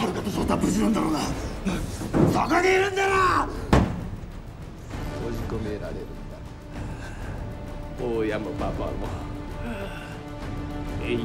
はるかと翔太は無事なんだろうなそこにいるんだろ閉じ込められるんだ。大家もパパも。永遠